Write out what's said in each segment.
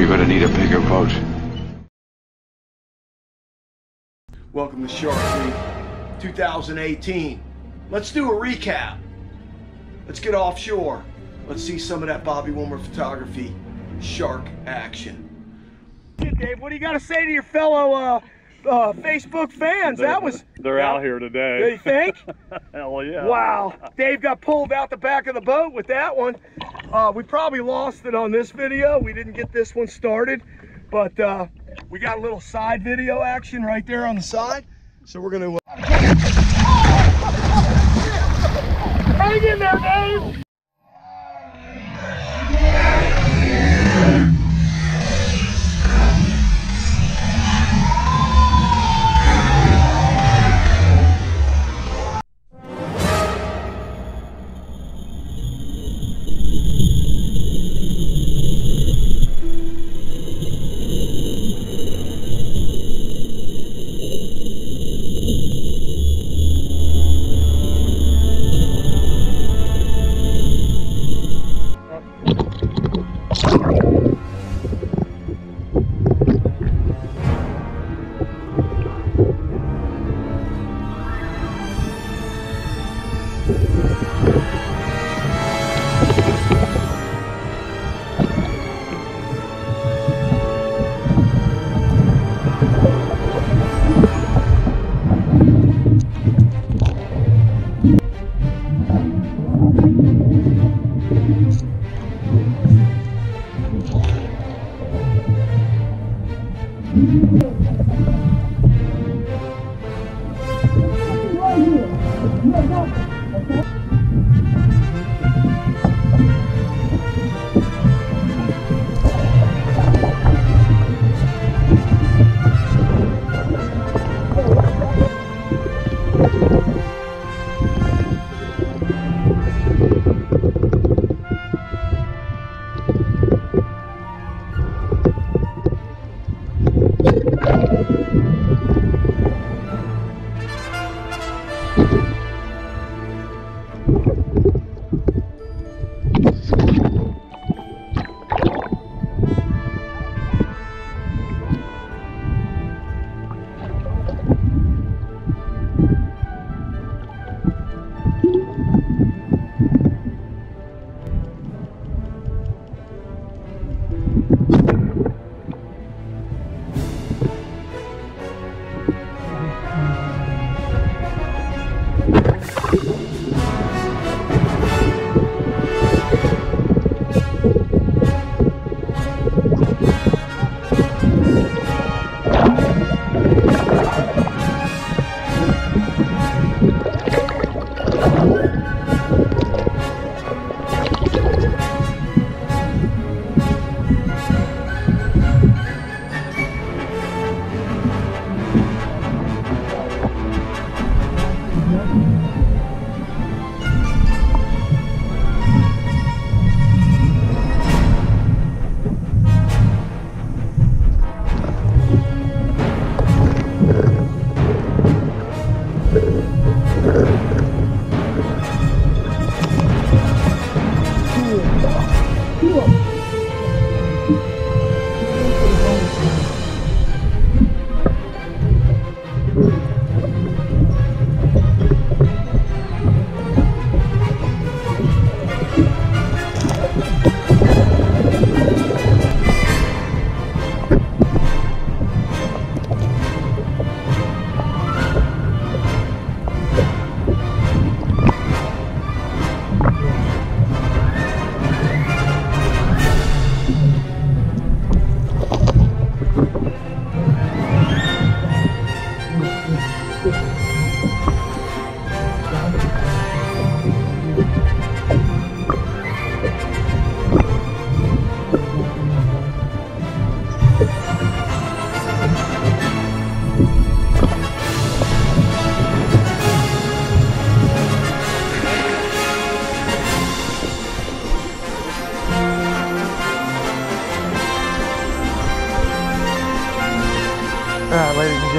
You're gonna need a bigger boat. Welcome to Shark Week 2018. Let's do a recap. Let's get offshore. Let's see some of that Bobby Wummer photography shark action. Dave, what do you got to say to your fellow uh, uh, Facebook fans? They're, that was they're that, out here today. You think? Hell yeah. Wow. Dave got pulled out the back of the boat with that one. Uh, we probably lost it on this video. We didn't get this one started, but uh, we got a little side video action right there on the side. So we're gonna. Uh... Hang in there, Dave. あっ。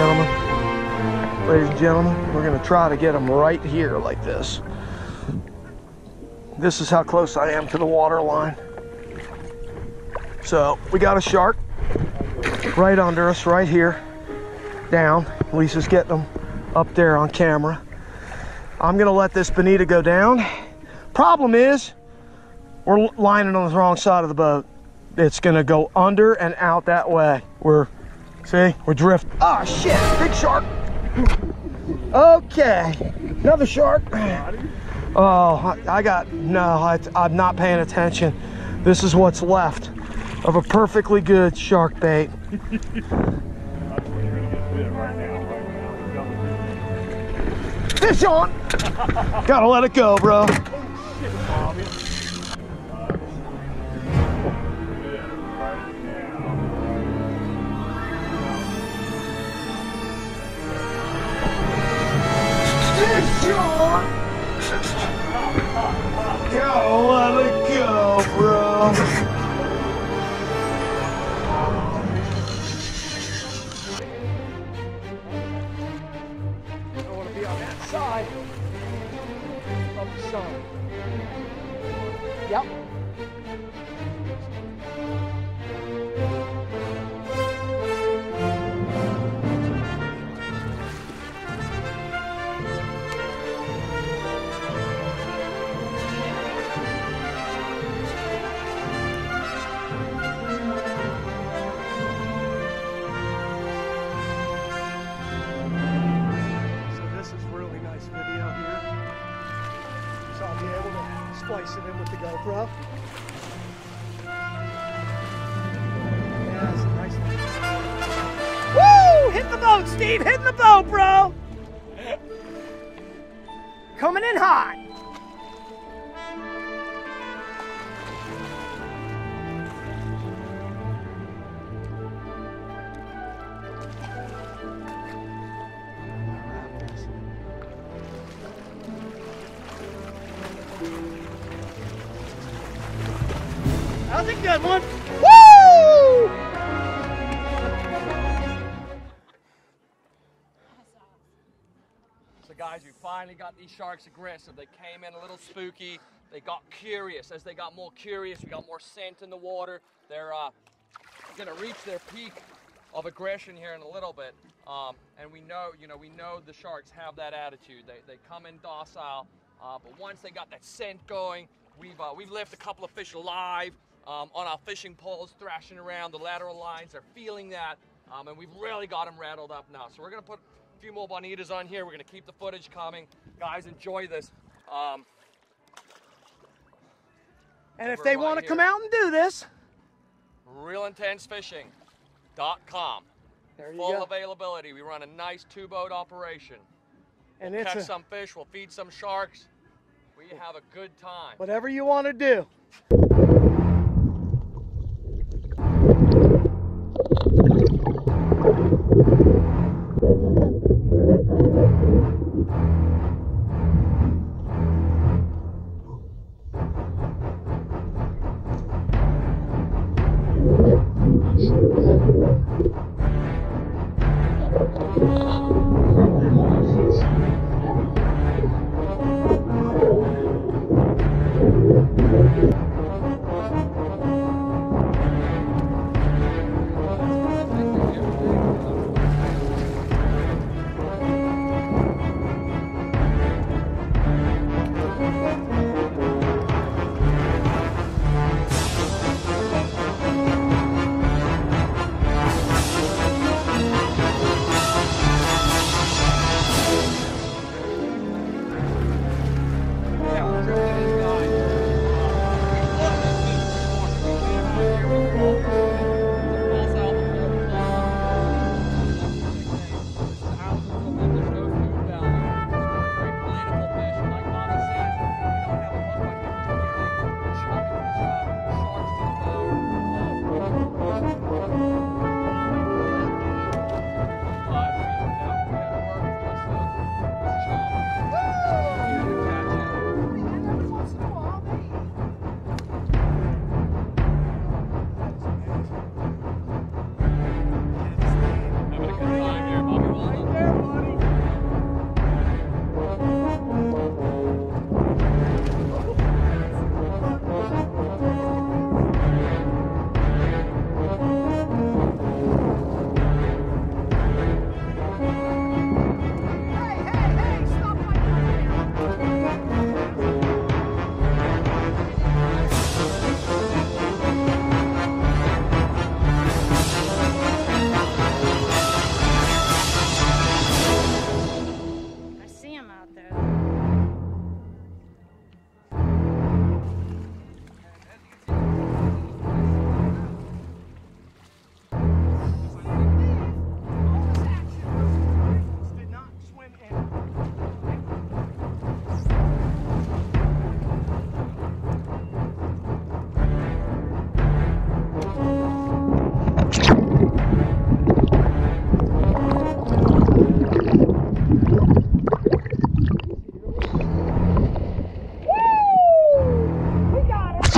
Gentlemen, ladies and gentlemen, we're gonna try to get them right here like this. This is how close I am to the water line. So we got a shark right under us, right here, down. Lisa's getting them up there on camera. I'm gonna let this bonita go down. Problem is, we're lining on the wrong side of the boat. It's gonna go under and out that way. We're, see, we're drift. Oh ah, shit, big shark. Okay, another shark. Oh, I, I got, no, I, I'm not paying attention. This is what's left of a perfectly good shark bait. Fish on! Gotta let it go, bro. Fish on! Let it go, bro. I want to be on that side of the sun. Yep. Splice in with the GoPro. Yeah, nice. Woo! Hit the boat, Steve! Hit the boat, bro! Coming in hot. That was a good one. Woo! So guys, we finally got these sharks aggressive. They came in a little spooky. They got curious. As they got more curious, we got more scent in the water. They're uh, gonna reach their peak of aggression here in a little bit. Um, and we know, you know, we know the sharks have that attitude. They, they come in docile, uh, but once they got that scent going, we've uh, we've left a couple of fish alive um, on our fishing poles, thrashing around the lateral lines. They're feeling that, um, and we've really got them rattled up now. So we're gonna put a few more bonitas on here. We're gonna keep the footage coming. Guys, enjoy this. Um, And if they to here. come out and do this, realintensefishing.com. there you Full go. availability. We run a nice two boat operation. And We'll it's catch a, some fish, we'll feed some sharks. We have a good time. whatever you want to do.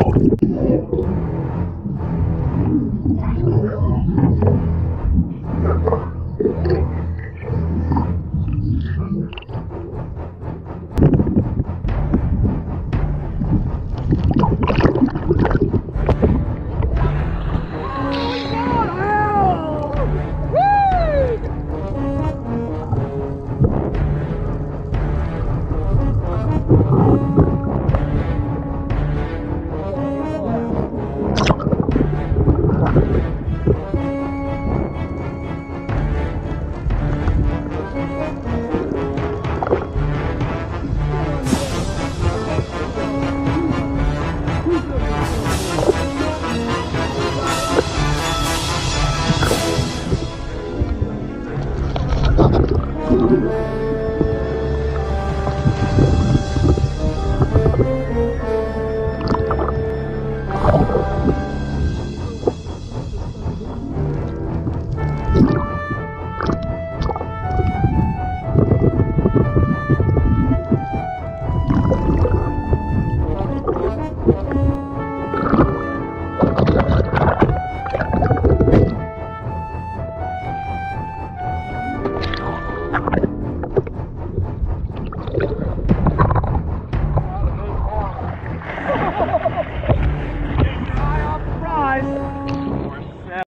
out.